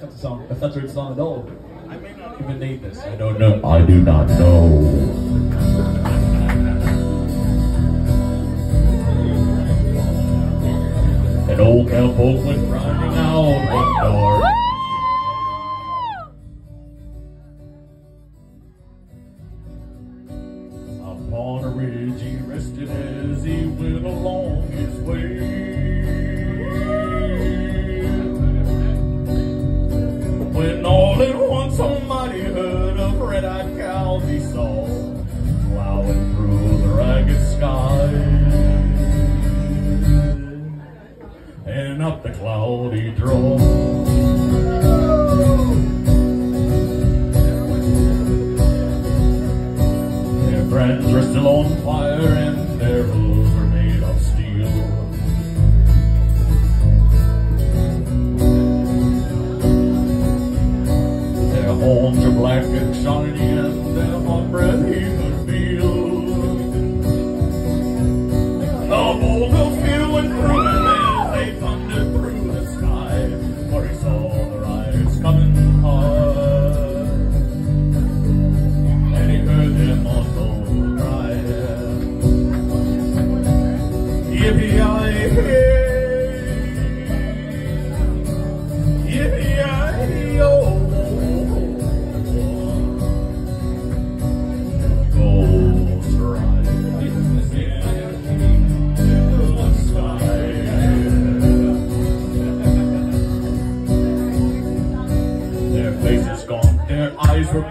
if that's a song, if that's a good song at all. I may not even name this. I don't know. I do not know. An old cowpoke went riding out one door. Upon a ridge he rested as he went along his way. Of red-eyed cows saw plowing through the ragged sky and up the cloudy draw. Horns are black and shiny and their hot breath he could feel. The bulldogs flew and crooning as they thundered through the sky, for he saw the riders coming hard. Sweat.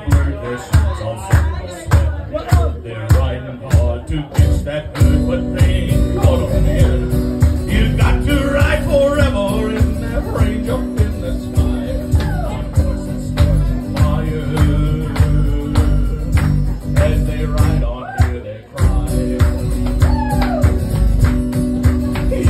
They're riding hard to catch that good, but they ain't caught 'em yet. You've got to ride forever in that range up in the sky. On horses starting fire. As they ride on, hear they cry. As